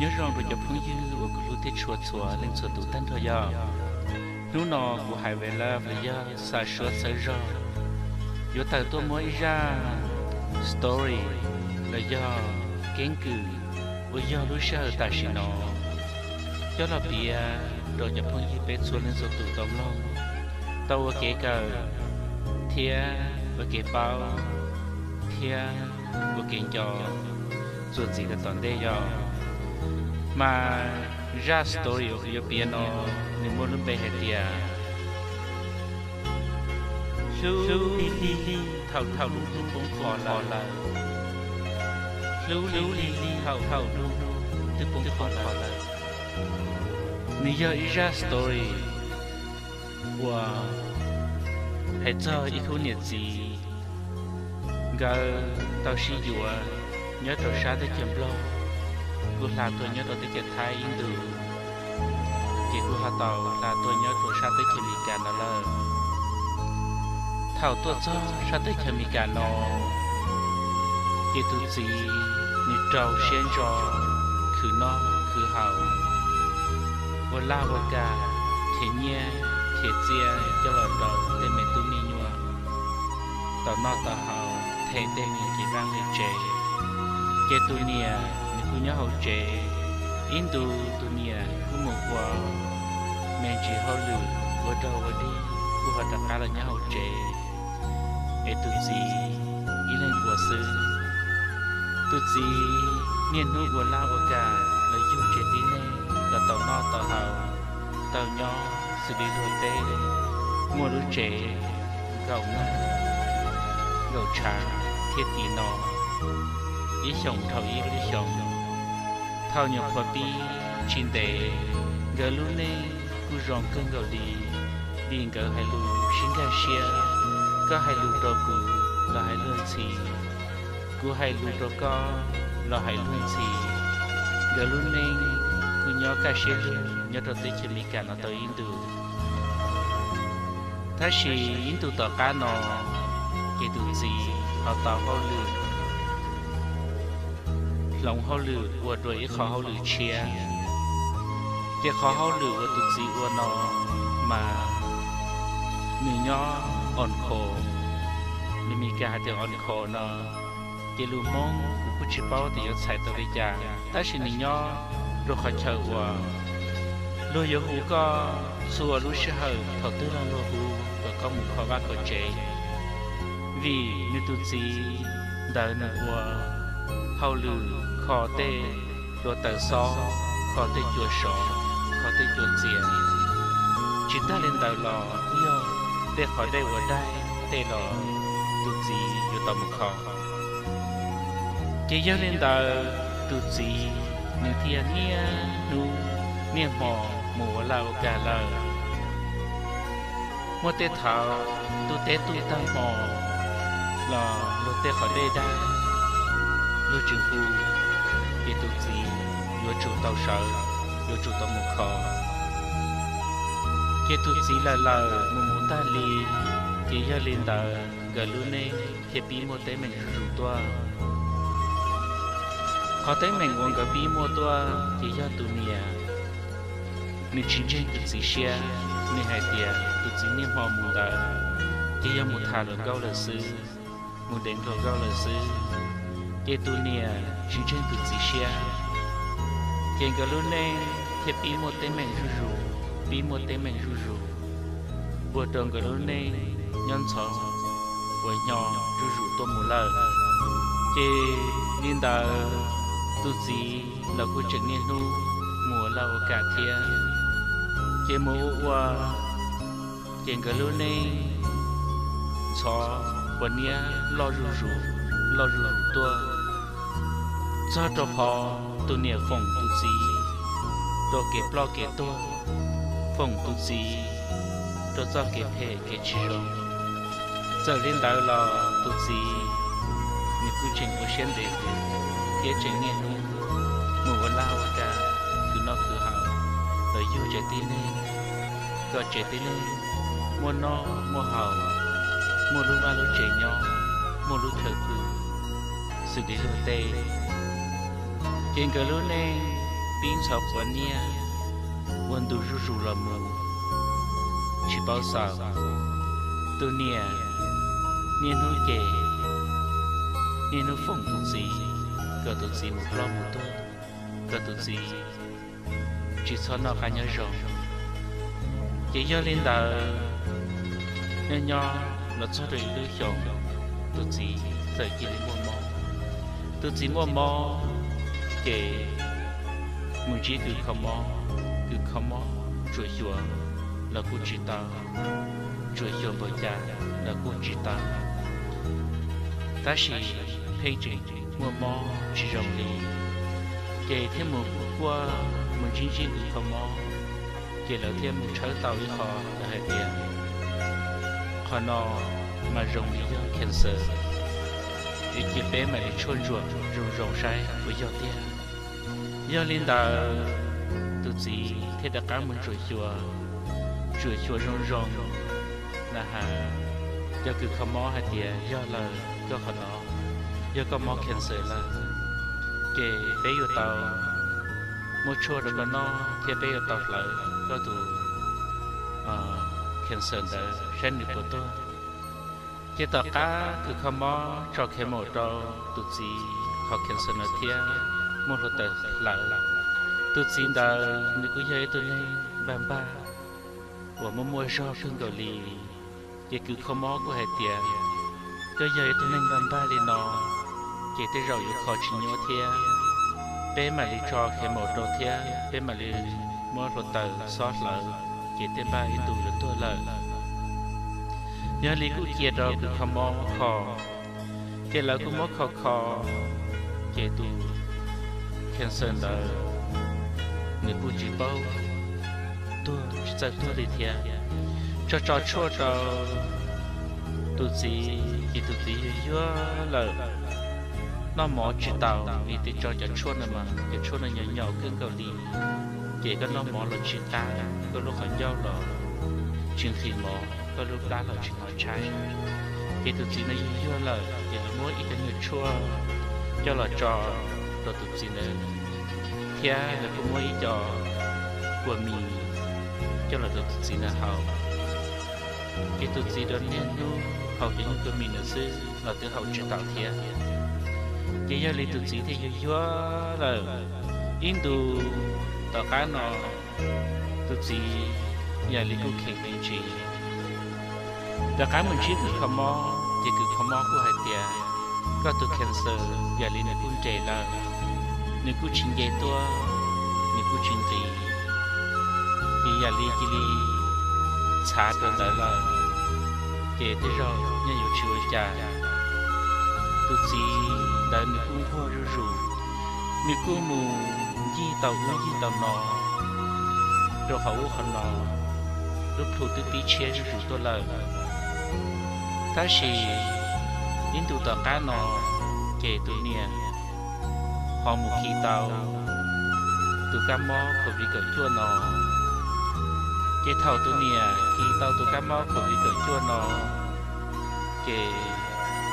nhớ rằng rồi chụp phong dư của cô lưu thế chùa chùa lên chùa tụ tan thôi ya nú nọ, của hai về là về giờ sa sửa sai giờ yo tại tôi mới ra, story là do kén cử với do lúc sau ta chỉ nó cho là bia rồi nhập phong dư bé xuống lên chùa tụ tông long tàu ở kế cờ, thia và kế bao, thia và kế cho dù gì là toàn đây do mà ra story của yo piano ni mo lumbe hetia lu li li li thao thao lu lu bông khó là là lu lu li li thao thao lu lu tư bông khó là là ni yo ra story wa hay cho ít khu nhiệt gì gờ tao sĩ dùa nhớ tao xa tới chấm lâu cứ là tôi nhớ tôi tới chơi thay yên từ chỉ cứ hà tàu là tôi nhớ tôi sa tới chơi mì cả nó lờ. Thảo tôi cho sa tới chơi mì cả nó chỉ tôi gì như trâu sen rò, khử nó, khử hậu vô la vô cả thế nhé thế chia, cho vào đầu để mẹ tôi mi nhua tàu nó tàu hậu thế để mình chỉ răng để chơi chơi tôi nè tu nhớ hậu trệ in tu tu nia ku mo wa men chi ho lu wo do wo đi, ku ha ta ka la nhớ hậu trệ e tu gì i lên của sư tu gì niên nu của la o cả là du trẻ tí nè là tàu no tàu hậu tàu nho sự đi luôn tê. Mua đứa trẻ, gạo ngon gạo trà thiết tí nọ. Ý sống thầu ý lý sống thao nhập phở bi chín đề gờ lu nê cu rong cơn gờ đi đi gờ hai lu xin gờ xia có hai lu đồ cụ là hai lươn xì. Cu hai lu đồ co là hai lươn xì. Gờ lu nê cu nhỏ cá xia nhớ đồ tới chân mi cả nó tới yên du ta xì yên du tờ cá nó cái du gì họ tao họ lươn lòng hao lử của đuổi khó hao lử chia cái khó hao lử của tụt gì của nó mà người nhỏ ổn khổ. Người mi cả thì ổn khổ nó. Cái lù mong của cô chỉ bảo thì ở sai tao bây giờ ta chỉ người nhỏ rồi khó chờ của. Lô yếu hú có xua lú sẽ hở thọ tư là lô hú và có một khó bác của chế. Vì như tụt gì đời nữa của hậu lử khó tê đồ tờ so khó tê chùa sổ khó tê chùa diện chỉ ta lên tàu lò yo tê khỏi đây ở đây tê lò tụt gì yo tầm khó chỉ giờ lên tàu tụt gì nữ thiên nia nu nia mò mùa lao cả lờ một tê thảo tu tê tu tăng mò lò lô tê khỏi đây đây lô trường phu cái tụ gì yo tàu tàu cái tụ gì là là một muốn ta li cái giờ lên tờ gờ mình tua khó mình tua nia xia nên hai tia tụ gì niệm họ muốn tờ cái giờ một thà rồi gấu là sư một đến rồi gấu là sư nia 是真不吉祥。见个路呢，贴比莫得门叔叔，比莫得门叔叔。我等个路呢，nhân sống với nhỏ chú rủ tôi một lần chế nên đã tu sĩ là cô trực niên nu mùa là cả thia chế mô qua chế cái lối này cho bọn nia lo rủ rủ lo rủ rủ tôi cho trò phò tu nịa phòng tu sĩ đồ kế plo kế tu, phòng tu sĩ đồ cho kế phê kế chi rong giờ lên đảo lò tu sĩ mi cu trình của sen để, kế trình nghe nu mùa lao cả cứ nó cứ hào. Ở du chạy tin lên gọi chạy tin lên mua no mua hào. Mua lúa ba lu chạy nhau mua lu thở cứ sự đi lu tê trên cờ lô lên pin sọc của nia quân tù rú rú là mù chỉ bao sao tu nia nia nuôi kề nia nuôi phong tu gì, cờ tu gì một lo một tôi cờ tu gì chỉ cho nó cả nhớ rồi chỉ cho lên đời nên nhỏ nó cho đời lưu hiểu tu gì, thời kỳ lên mùa mò. Tu gì mùa mò kể muốn chỉ từ không mò từ không mò rồi chùa là cô chị ta. Rồi chùa bởi cha là cô chị ta. Ta chỉ thấy chỉ mua mò chỉ rộng đi. Kể thêm một bước qua muốn chỉ chỉ từ không mò kể là thêm một trái tàu với họ là hai tiền họ nó mà rộng lý do cancer thì chỉ bé mà để trôn ruột rồng rồng sai với do tiền do linh đạo tụi gì thế đã cá mình rồi chùa rồi chùa rong rong là hà do cứ không mò hay tiền do là do họ nó do có mò cancer là kể bé yêu tàu một chùa được có nó thì bé yêu tàu lại có tụ cancer đó sẽ được bộ tôi chế tao cá cứ không mò cho cái một trâu tụt gì họ cancer nó thiệt một lần tới lại tụt gì đó nếu cứ vậy tôi này bám ba và mua mua rau phương cầu lì chế cứ không mò của hệ tiền cái vậy tôi này bám ba liền nó chế tới rồi yêu khó chỉ nhớ thiệt bé mà đi cho cái một trâu thiệt bé mà đi mua lần tới xót lợ chế tới ba ít tuổi là tôi lợ nhớ lý cũng chia đó cứ không mò khó cái là cũng mò khó khó cái tu khen sơn đó người cũng chỉ bao tu sẽ tu đi theo cho cho cho cho tu gì thì tu gì yếu là nó mò chỉ tàu vì thì cho cho chua này mà. Cái chua này nhỏ nhỏ cứ cầu đi. Kể cái nó mò là chỉ ta cái lúc hắn giao là chuyện khi mò có lúc đó là chuyện nói trái thì tụi chị nó yêu là mỗi ít người chua cho là trò rồi tự chị nó kia là cũng mỗi trò của mình cho là tự chị nó hậu thì tự chị đó nên nu hậu cho những cái mình là sư là tự hậu chỉ tạo thiệt. Cái giờ tự chị thì yêu là in tụ tao cá nó tự chị nhà lý cũng khen mình chỉ đã cái mình chỉ cứ không mò. Thì cứ không mò của hai tia có tụ cancer nhà lý này cũng chạy là. Nếu cũng chính dây tua nếu cũng chính gì thì nhà lý chỉ lý trả cho tới là kể tới rồi nhà yêu chiều cha tụ gì đã nếu cũng hoa rủ rủ nếu cũng mù di tàu uống di tàu nọ rồi họ uống họ nọ lúc thủ tư bí chế rủ rủ tôi lời ta chỉ những tụ tờ cá nọ, kể tụ nia họ một khi tàu tụ cá mò khẩu vị cỡ chua nọ. Kể thầu tụ nia khi tàu tụ cá mò khẩu vị cỡ chua nọ, kể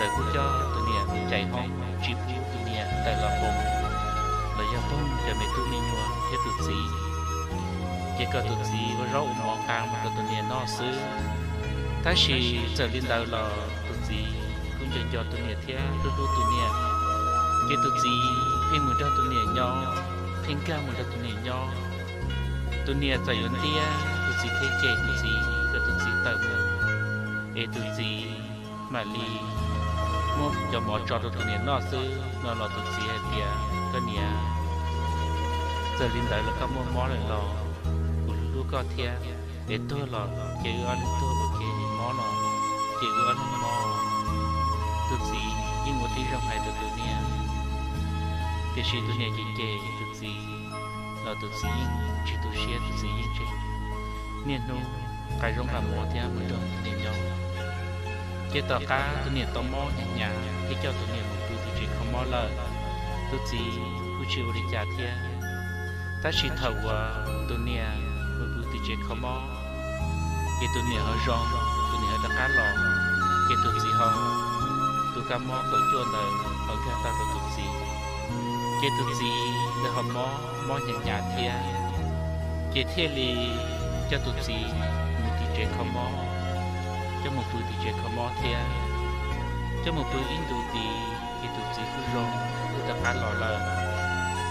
lời của cho tụ nia chạy hông chỉ phụ tụ nia tại lò bông lời giao thông cho mẹ tụ nia nhua cho tụ gì kể cả tụ gì có rau mò càng mà tụ nia nó xứ ta chỉ trở lên đầu là tụi gì cũng cho cho tụi nhẹ thế đôi đôi tụi nhẹ cái tụi gì phim mình cho tụi nhẹ nhỏ phim ca mình cho tụi nhẹ nhỏ. Tụi nhẹ chạy lên tia tụi gì thế chè tụi gì cái tụi gì tao mà ê tụi gì mà li mua cho bỏ cho tụi nhẹ nó sư nó là tụi gì hay tia cái nhẹ trở lên đầu là các món món này là lò lúc có thế để tôi là cái ăn tôi chỉ ăn mò thực gì nhưng một tí trong hai được tự nhiên thì gì tôi nghe chỉ kể thực gì là thực gì chỉ tôi share thực gì chỉ nên nô cái trong là mò thì mới được nên nhau cái tờ cá tôi nghe to mò nhẹ nhàng, cái cho tôi nghe một thứ thì chỉ không mò là thực gì cũng chịu đi trả thiên ta chỉ thầu à, tôi nghe một thứ thì chỉ không mò. Cái tôi nghe hơi rong tôi cá lò cái tôi gì họ tôi cá mò cỡ chuồn đời ở cái ta rồi tôi gì chế tu gì là họ mò mò nhà nhà thia chế thia li cho tu gì một tí chế không mò cho một tí chế không mò thia cho một bữa in tu tí chế tu gì cũng rong tu tập cá lò là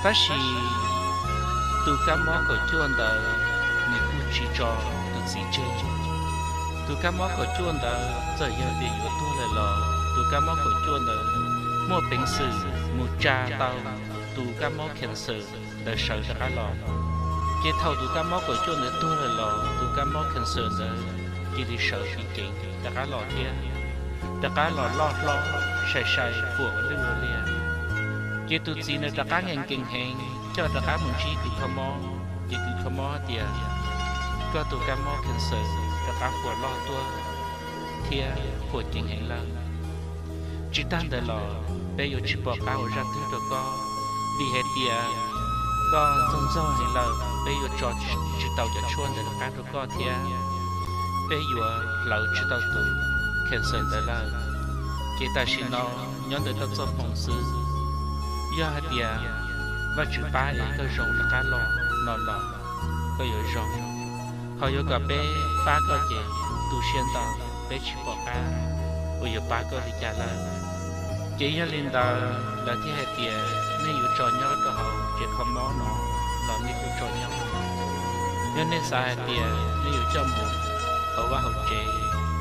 ta chỉ tu cá mò của chuan đời người cũng chỉ cho tu gì chơi tu cá mò của chuan đã giờ giờ thì yếu tu lại lò. Tu cá mò của chuan đã mua bình sử mu cha tàu tu cá mò khen sử đã sợ cho cá lò. Chỉ thầu tu cá mò của chuan để tu lại lò. Tu cá mò khen sử để chỉ đi sợ bị kiện, đã cá lò thế đã cá lò lót lót sai sai phủa lưu liền chỉ tu gì nữa đã cá ngành kinh hành cho đã cá muốn chi tu cá mò chỉ tu cá mò tiền có tu cá mò khen sử để cá phủa lo tua thiên phủa chính hành lần chỉ tan đời lò bây giờ chỉ bỏ cao ra thứ đồ co. Vì hết tia co dòng do hay là bây giờ cho chỉ tàu cho chuan để cá đồ co thia. Bây giờ lẩu chỉ tàu tự khen sơn đời là chỉ ta xin nó nhớ đời tao cho phòng sư do hết tia và chỉ ba ấy có rộng là cá lò nó lò có giờ rộng. 好有个被八个人都先到被去过安，我有八个的家了。这一领导那天还点，那有找鸟的好，这可毛呢，老那有找鸟。那那啥还点，那有叫母，好哇好这，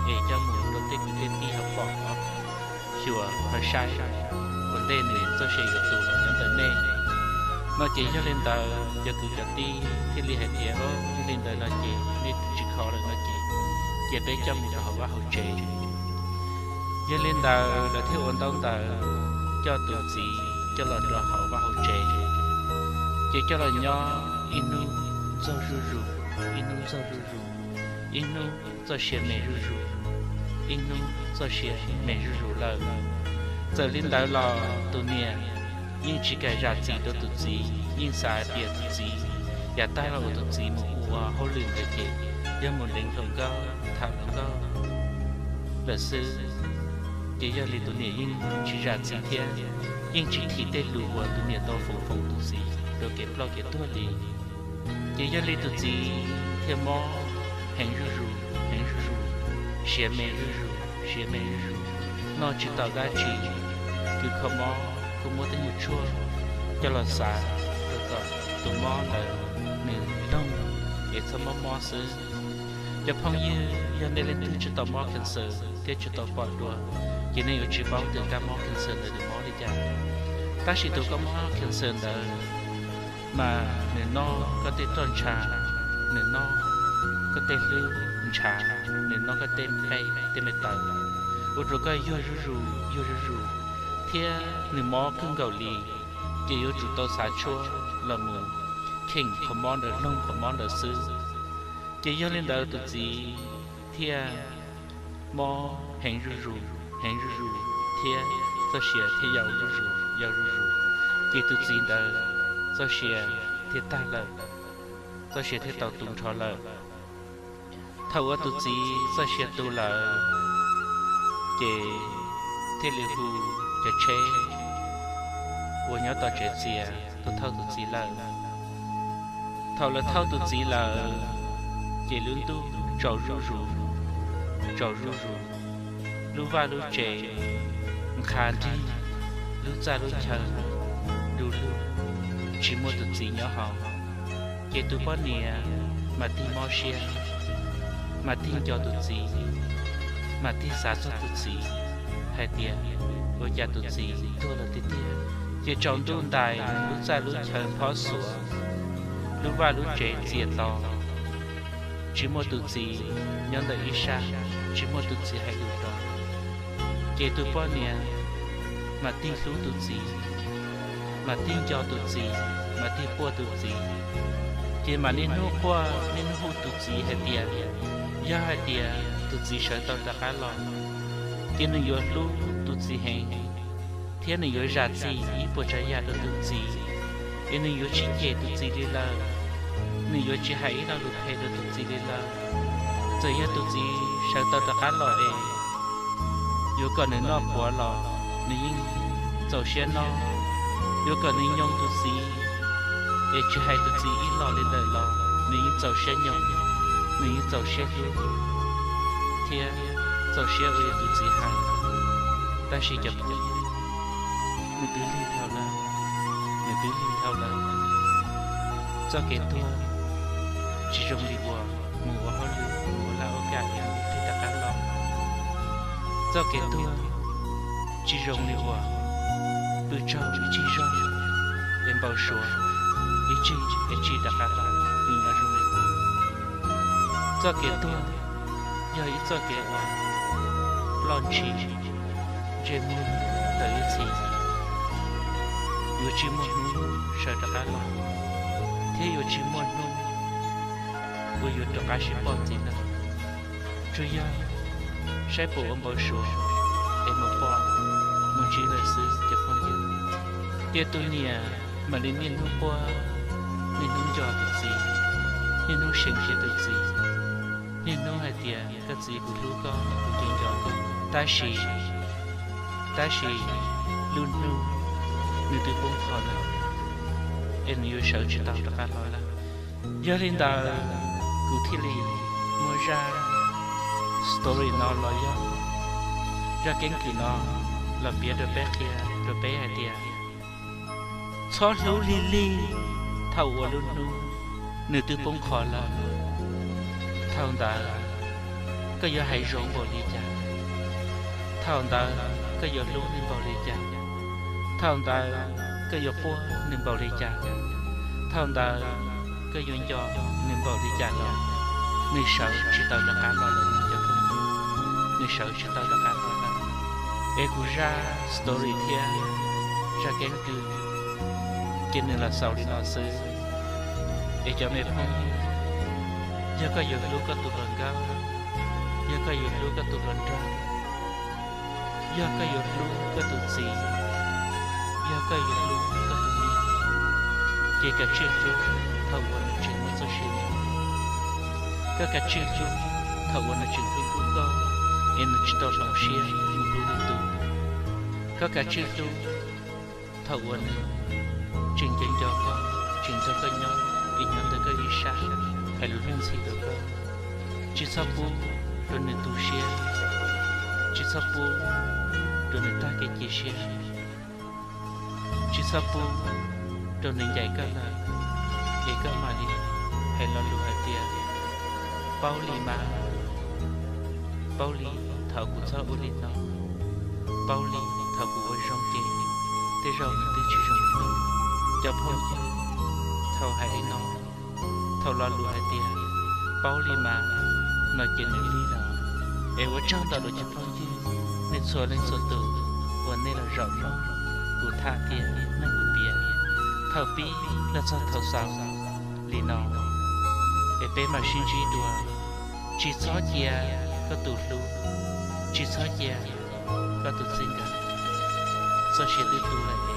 也叫母都得给这地和宝宝，是我和晒，我那女做些有度了，那的那。Nó chỉ cho lên tờ, giờ từ giờ đi thì liên hệ địa đó lên tờ là chỉ nên chỉ khó là nó chỉ chỉ để cho mù hỗ trợ giờ lên tờ là thiếu ổn tông tờ, cho từ gì cho là cho họ vào hỗ trợ chỉ cho là nho inu do ru ru inu do ru ru inu do xe mẹ ru ru inu do xe mẹ ru ru là giờ lên tờ là tụi nè nhưng chỉ cái ra gì đó tụi gì nhưng sai biệt tụi gì và tay là tụi gì một ua hậu lưng cái gì giờ một lính không có thảo không có là sư chỉ do li tụi nhỉ nhưng chỉ ra gì thiên nhưng chỉ thì tên lù của tụi nhỉ to phồng phồng tụi gì rồi cái lo cái tua đi chỉ do li tụi gì thêm mò hẹn rù rù hẹn rù rù xe mẹ rù rù xe mẹ rù rù nó chỉ tạo ga chỉ cứ không mò không mua tới nhiều chua. Cho là xả rồi. Còn tụi mò là miền đông để cho mò mò xứ. Cho phong như giờ nên lên từ cho tao mò cần sự cái cho tao bỏ đùa. Chỉ nên ở chỉ bao từ cả mò cần sơn để mò đi chả ta chỉ tụ có mò cần sơn là mà nên nó có tên tròn trà nên nó có tên lưu trà nên nó có tên cây tên mệt tờ. Ủa, rồi cái yo ru ru yo ru ru thế nên món cưng gầu lì chỉ yêu chủ tao xả chua là mù king có món được nông có món được sư chỉ yêu lên đầu tụi gì thế mò hẹn rù rù hẹn rù rù thế cho xìa thế giàu rù rù giàu rù rù. Chỉ tự gì đó cho xìa thế ta lờ cho xìa thế tàu tung cho lờ. Thầu ở tự gì cho xìa tu lờ chỉ thế liệu hù chế chế của nhớ tàu chế chế Tôi thâu tự gì là, thâu là thâu tự gì là, chế lươn tu trầu rù rù trầu rù rù lu va lu chế khá đi lu ra lu chờ đủ lu chỉ mua tụt gì nhớ họ chế tu bao nia mà tin mò xia mà tin cho tụt gì mà tin xả cho được gì hay tiền rồi nhà được gì tôi là tiền tiền chỉ chọn đun đài lu ra lu chờ phó sủa. Lu va lu chế diệt lo. Chỉ mua được gì, nhân đời isha chỉ mua được gì hay được đó. Kể từ bao nhiêu mà tin xuống tụt gì? Mà tin cho tụt gì? Mà tin qua tụt gì? Chỉ mà nên hô qua, nên hô tụt gì hay tiền? Do hay tiền tụt gì sợ tao đã khá lo. Chỉ nên yếu lu tu chi hen thiên nên yếu ra chi ý bộ trái nhà được tu gì nên yếu chỉ kể tu chi đi la, nên yếu chỉ hay là lục hệ được tu gì đi la, giờ yếu tu chi sợ tao đã khá lo ấy yếu còn nên lo của lò nên dầu xe lo yếu cả nên nhông tu chi e chỉ hay tu chi ít lo lên đời lo nên giàu xe nhông nên giàu xe luôn thế giàu xe ơi tu chi hay ta sẽ chập một đứa đi theo là một đứa đi theo là cho cái tua chỉ trong đi qua mùa hoa lưu mùa là ở cả nhà thì ta cá lo cho cái tua chỉ trong đi qua bữa trâu chỉ rong em bảo số ý chí ý chí đã cá lo đi nhà rồi cho cái tua giờ ý cho cái qua lon chỉ chế mua tới gì yêu chỉ một nụ sợ đã cá lo thế yêu chỉ một nụ vừa yêu được cá sĩ bỏ gì nữa chú ya sẽ bổ ông bảo số em một bỏ một chỉ là sự cho phong yên tiết tu nia mà lên niên hôm qua nên nung giò được gì nên nung sinh sẽ được gì nên nung hai tiền cái gì của lúc con của chuyện giò ta chỉ ta chỉ luôn luôn như tôi cũng khó là em yêu sợ chỉ tao được ăn lo là giờ lên ta cụ thi lì mua ra story no lo ya. Ra kiến no La là de được bé kia được bé hay tia. Cho hiểu li li thầu wa luôn luôn như tôi cũng khó là thầu ta có giờ hãy rộn vào đi chả thầu ta cái giọt lúa nên vào đi chả thao ta cái giọt phố niệm bảo đi cha thao ta cái giọt cho niệm bảo đi cha lo người sợ chỉ tao là cá lo là cho không người sợ chỉ tao là cá lo là e story kia ra kén cư. Cho nên là sau đi nó sư e cho mẹ phong giờ có giọt lúa có tụt lần cao giờ có giọt lúa có tụt lần ra luôn cái tụi mình kể cả chuyện luôn thầu quan chuyện mà cho chuyện các cả chuyện luôn thầu quan chuyện cũng cũng có em chỉ tao lòng xe một đôi đi tụ các cả chuyện luôn thầu quan chuyện chuyện cho con, chuyện cho con nhau ít nhau tới cái đi xa hay luôn nhân được con. Chỉ sao bu rồi nên tu xe chỉ sao bu rồi nên ta cái chi sẻ chỉ sao bu rồi nên dạy cái là để cái mà đi hay lo lu hạt tiền bao lì mà bao lì thảo của sa u lì nó bao lì thảo của ôi rong tiền để rong để chi rong nó cho phong thảo hay nó thảo lo lu hạt tiền bao lì mà nó chỉ nên đi là em ở trong tàu đồ cho phong chứ nên xóa lên xóa tử và nên là rộng rộng. Của tha tiền nên của bia thầu pi là sao thầu sao lì nó để bé mà xin chi đùa. Chỉ xóa chia, có tụ lu chỉ xóa chia, có tụ sinh cả. Sao sẽ tư tu lại.